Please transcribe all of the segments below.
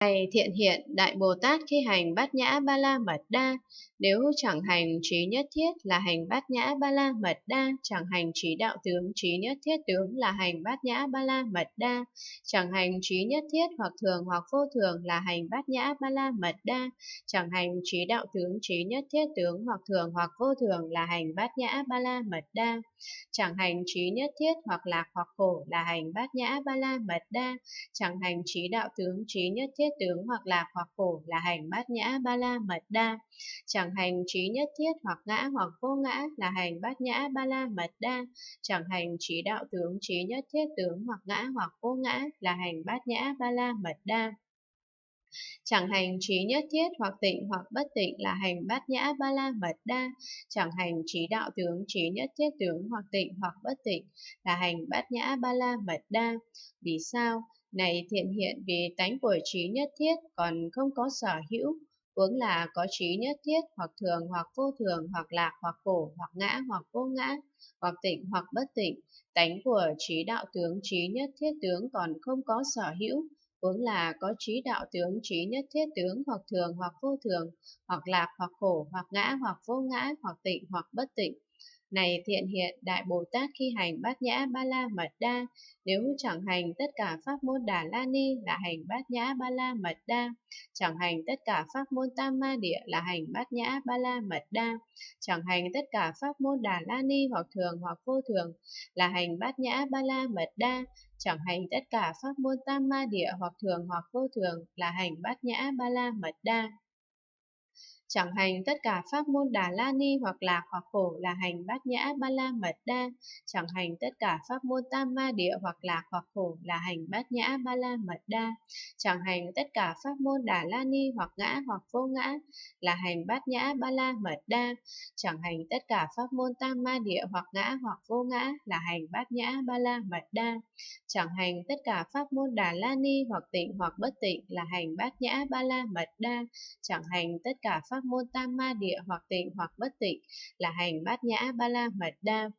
Này thiện hiện, Đại Bồ Tát khi hành bát nhã ba la mật đa, nếu chẳng hành trí nhất thiết là hành bát nhã ba la mật đa, chẳng hành trí đạo tướng trí nhất thiết tướng là hành bát nhã ba la mật đa, chẳng hành trí nhất thiết hoặc thường hoặc vô thường là hành bát nhã ba la mật đa, chẳng hành trí đạo tướng trí nhất thiết tướng hoặc thường hoặc vô thường là hành bát nhã ba la mật đa, chẳng hành trí nhất thiết hoặc lạc hoặc khổ là hành bát nhã ba la mật đa, chẳng hành trí đạo tướng trí nhất thiết tướng hoặc lạc hoặc khổ là hành bát nhã ba la mật đa, chẳng hành trí nhất thiết hoặc ngã hoặc vô ngã là hành bát nhã ba la mật đa, chẳng hành trí đạo tướng trí nhất thiết tướng hoặc ngã hoặc vô ngã là hành bát nhã ba la mật đa. Chẳng hành trí nhất thiết hoặc tịnh hoặc bất tịnh là hành bát nhã ba la mật đa, chẳng hành trí đạo tướng trí nhất thiết tướng hoặc tịnh hoặc bất tịnh là hành bát nhã ba la mật đa. Vì sao? Này thiện hiện vì tánh của trí nhất thiết còn không có sở hữu, Vướng là có trí nhất thiết, hoặc thường, hoặc vô thường, hoặc lạc, hoặc khổ, hoặc ngã, hoặc vô ngã, hoặc tịnh, hoặc bất tịnh. Tánh của trí đạo tướng, trí nhất thiết tướng còn không có sở hữu. Vướng là có trí đạo tướng, trí nhất thiết tướng, hoặc thường, hoặc vô thường, hoặc lạc, hoặc khổ, hoặc ngã, hoặc vô ngã, hoặc tịnh, hoặc bất tịnh này thiện hiện Đại Bồ Tát khi hành bát nhã ba la mật đa, nếu chẳng hành tất cả pháp môn Đà La Ni là hành bát nhã ba la mật đa, chẳng hành tất cả pháp môn Tam Ma Địa là hành bát nhã ba la mật đa, chẳng hành tất cả pháp môn Đà La Ni hoặc thường hoặc vô thường là hành bát nhã ba la mật đa, chẳng hành tất cả pháp môn Tam Ma Địa hoặc thường hoặc vô thường là hành bát nhã ba la mật đa chẳng hành tất cả pháp môn Đà La Ni hoặc lạc hoặc khổ là hành bát nhã ba la mật đa, chẳng hành tất cả pháp môn tam ma địa hoặc lạc hoặc khổ là hành bát nhã ba la mật đa, chẳng hành tất cả pháp môn Đà La Ni hoặc ngã hoặc vô ngã là hành bát nhã ba la mật đa, chẳng hành tất cả pháp môn tam ma địa hoặc ngã hoặc vô ngã là hành bát nhã ba la mật đa, chẳng hành tất cả pháp môn Đà La Ni hoặc tịnh hoặc bất tịnh là hành bát nhã ba la mật đa, chẳng hành tất cả pháp môn tam ma địa hoặc tịnh hoặc bất tịnh là hành bát nhã ba la mật đa.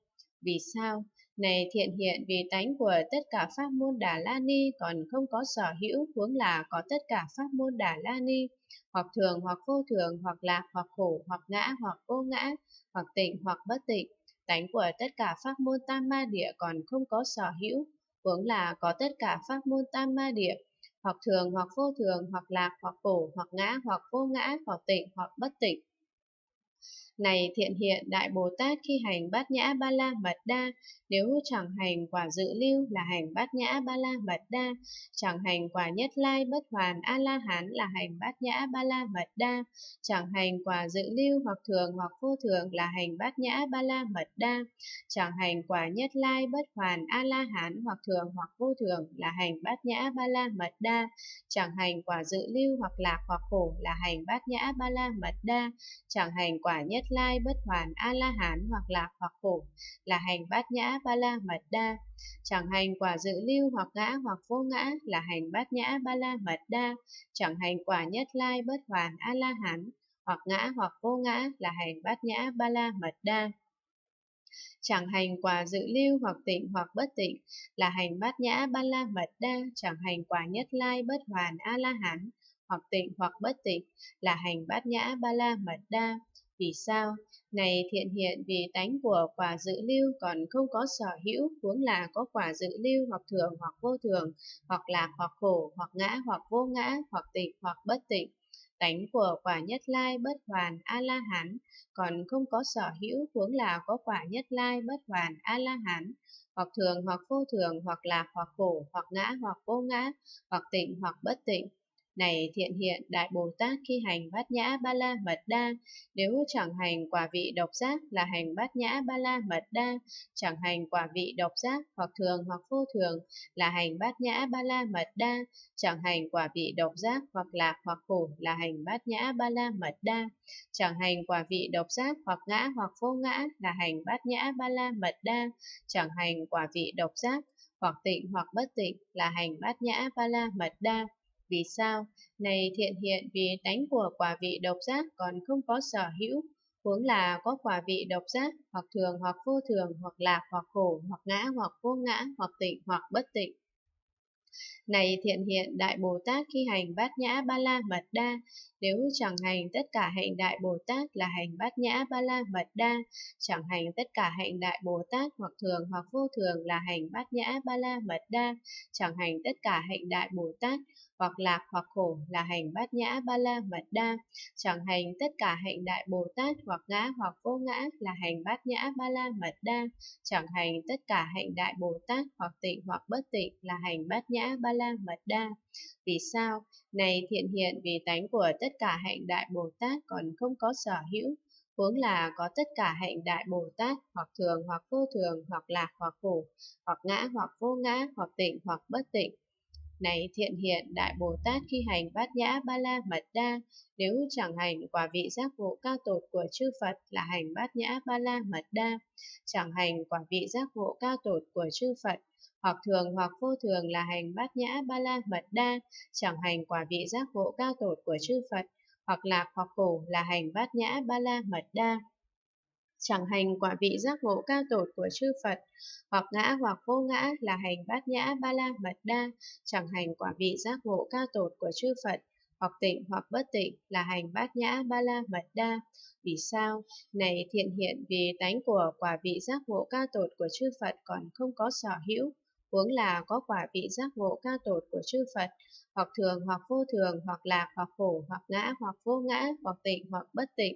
Vì sao? Này thiện hiện vì tánh của tất cả pháp môn Đà La Ni còn không có sở hữu huống là có tất cả pháp môn Đà La Ni, hoặc thường hoặc vô thường, hoặc lạc hoặc khổ, hoặc ngã hoặc vô ngã, hoặc tịnh hoặc bất tịnh. Tánh của tất cả pháp môn tam ma địa còn không có sở hữu, huống là có tất cả pháp môn tam ma địa, hoặc thường hoặc vô thường, hoặc lạc hoặc khổ, hoặc ngã hoặc vô ngã, hoặc tịnh hoặc bất tịnh. Này thiện hiện Đại Bồ Tát khi hành bát nhã ba la mật đa, nếu chẳng hành quả dự lưu là hành bát nhã ba la mật đa, chẳng hành quả nhất lai bất hoàn a la hán là hành bát nhã ba la mật đa, chẳng hành quả dự lưu hoặc thường hoặc vô thường là hành bát nhã ba la mật đa, chẳng hành quả nhất lai bất hoàn a la hán hoặc thường hoặc vô thường là hành bát nhã ba la mật đa, chẳng hành quả dự lưu hoặc lạc hoặc khổ là hành bát nhã ba la mật đa, chẳng hành quả nhất lai bất hoàn a la hán hoặc lạc hoặc khổ là hành bát nhã ba la mật đa chẳng hành quả dự lưu hoặc ngã hoặc vô ngã là hành bát nhã ba la mật đa chẳng hành quả nhất lai bất hoàn a la hán hoặc ngã hoặc vô ngã là hành bát nhã ba la mật đa chẳng hành quả dự lưu hoặc tịnh hoặc bất tịnh là hành bát nhã ba la mật đa chẳng hành quả nhất lai bất hoàn a la hán hoặc tịnh hoặc bất tịnh là hành bát nhã ba la mật đa vì sao? Này thiện hiện vì tánh của quả dự lưu còn không có sở hữu, huống là có quả dự lưu hoặc thường hoặc vô thường, hoặc lạc hoặc khổ, hoặc ngã hoặc vô ngã, hoặc tịnh hoặc bất tịnh. Tánh của quả nhất lai bất hoàn A-la-hán còn không có sở hữu, huống là có quả nhất lai bất hoàn A-la-hán, hoặc thường hoặc vô thường, hoặc lạc hoặc khổ, hoặc ngã hoặc vô ngã, hoặc tịnh hoặc bất tịnh này thiện hiện Đại Bồ Tát khi hành bát nhã ba la mật đa, nếu chẳng hành quả vị độc giác là hành bát nhã ba la mật đa, chẳng hành quả vị độc giác hoặc thường hoặc vô thường là hành bát nhã ba la mật đa, chẳng hành quả vị độc giác hoặc lạc hoặc khổ là hành bát nhã ba la mật đa, chẳng hành quả vị độc giác hoặc ngã hoặc vô ngã là hành bát nhã ba la mật đa, chẳng hành quả vị độc giác hoặc tịnh hoặc bất tịnh là hành bát nhã ba la mật đa. Vì sao? Này thiện hiện vì tánh của quả vị độc giác còn không có sở hữu, huống là có quả vị độc giác hoặc thường hoặc vô thường hoặc lạc hoặc khổ hoặc ngã hoặc vô ngã hoặc tịnh hoặc bất tịnh. Này thiện hiện Đại Bồ Tát khi hành bát nhã ba la mật đa, nếu chẳng hành tất cả hạnh Đại Bồ Tát là hành bát nhã ba la mật đa, chẳng hành tất cả hạnh Đại Bồ Tát hoặc thường hoặc vô thường là hành bát nhã ba la mật đa, chẳng hành tất cả hạnh Đại Bồ Tát hoặc lạc hoặc khổ là hành bát nhã ba la mật đa, chẳng hành tất cả hạnh đại Bồ Tát hoặc ngã hoặc vô ngã là hành bát nhã ba la mật đa, chẳng hành tất cả hạnh đại Bồ Tát hoặc tịnh hoặc bất tịnh là hành bát nhã ba la mật đa. Vì sao? Này thiện hiện vì tánh của tất cả hạnh đại Bồ Tát còn không có sở hữu, huống là có tất cả hạnh đại Bồ Tát hoặc thường hoặc vô thường hoặc lạc hoặc khổ, hoặc ngã hoặc vô ngã hoặc tịnh hoặc bất tịnh này thiện hiện Đại Bồ Tát khi hành bát nhã ba la mật đa, nếu chẳng hành quả vị giác ngộ cao tột của chư Phật là hành bát nhã ba la mật đa, chẳng hành quả vị giác ngộ cao tột của chư Phật, hoặc thường hoặc vô thường là hành bát nhã ba la mật đa, chẳng hành quả vị giác ngộ cao tột của chư Phật, hoặc lạc hoặc khổ là hành bát nhã ba la mật đa chẳng hành quả vị giác ngộ cao tột của chư Phật, hoặc ngã hoặc vô ngã là hành bát nhã ba la mật đa, chẳng hành quả vị giác ngộ cao tột của chư Phật, hoặc tịnh hoặc bất tịnh là hành bát nhã ba la mật đa. Vì sao? Này thiện hiện vì tánh của quả vị giác ngộ cao tột của chư Phật còn không có sở hữu, huống là có quả vị giác ngộ cao tột của chư Phật, hoặc thường hoặc vô thường, hoặc lạc hoặc khổ, hoặc ngã hoặc vô ngã, hoặc tịnh hoặc bất tịnh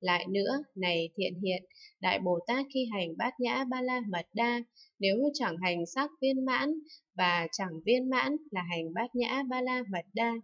lại nữa, này thiện hiện, Đại Bồ Tát khi hành bát nhã ba la mật đa, nếu chẳng hành sắc viên mãn và chẳng viên mãn là hành bát nhã ba la mật đa.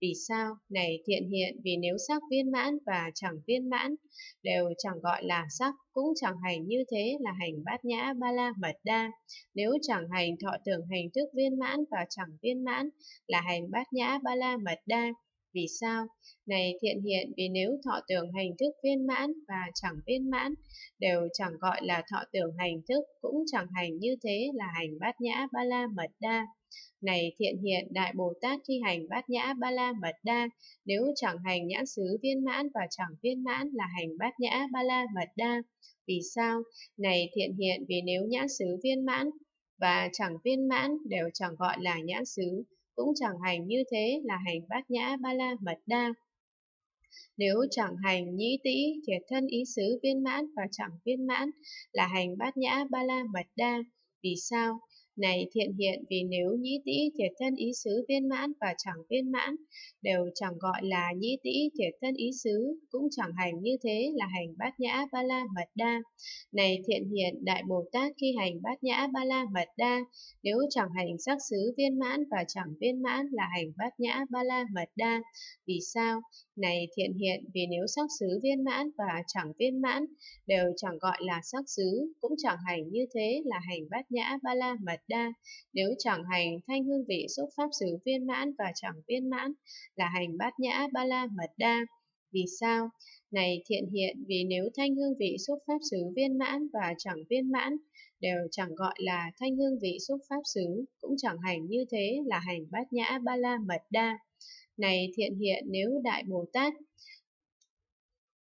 Vì sao? Này thiện hiện, vì nếu sắc viên mãn và chẳng viên mãn đều chẳng gọi là sắc, cũng chẳng hành như thế là hành bát nhã ba la mật đa. Nếu chẳng hành thọ tưởng hành thức viên mãn và chẳng viên mãn là hành bát nhã ba la mật đa. Vì sao? Này thiện hiện vì nếu thọ tưởng hành thức viên mãn và chẳng viên mãn đều chẳng gọi là thọ tưởng hành thức cũng chẳng hành như thế là hành bát nhã ba la mật đa. Này thiện hiện Đại Bồ Tát khi hành bát nhã ba la mật đa, nếu chẳng hành nhãn xứ viên mãn và chẳng viên mãn là hành bát nhã ba la mật đa. Vì sao? Này thiện hiện vì nếu nhãn xứ viên mãn và chẳng viên mãn đều chẳng gọi là nhãn xứ, cũng chẳng hành như thế là hành bát nhã ba la mật đa. Nếu chẳng hành nhĩ tĩ, thiệt thân ý xứ viên mãn và chẳng viên mãn là hành bát nhã ba la mật đa. Vì sao? Này thiện hiện vì nếu nhĩ tĩ thiệt thân ý xứ viên mãn và chẳng viên mãn đều chẳng gọi là nhĩ tĩ thiệt thân ý xứ, cũng chẳng hành như thế là hành bát nhã ba la mật đa. Này thiện hiện Đại Bồ Tát khi hành bát nhã ba la mật đa, nếu chẳng hành sắc xứ viên mãn và chẳng viên mãn là hành bát nhã ba la mật đa. Vì sao? Này thiện hiện vì nếu sắc xứ viên mãn và chẳng viên mãn đều chẳng gọi là sắc xứ, cũng chẳng hành như thế là hành bát nhã ba la mật đa. Nếu chẳng hành thanh hương vị xúc pháp xứ viên mãn và chẳng viên mãn là hành bát nhã ba la mật đa. Vì sao? Này thiện hiện vì nếu thanh hương vị xúc pháp xứ viên mãn và chẳng viên mãn đều chẳng gọi là thanh hương vị xúc pháp xứ, cũng chẳng hành như thế là hành bát nhã ba la mật đa. Này thiện hiện nếu Đại Bồ Tát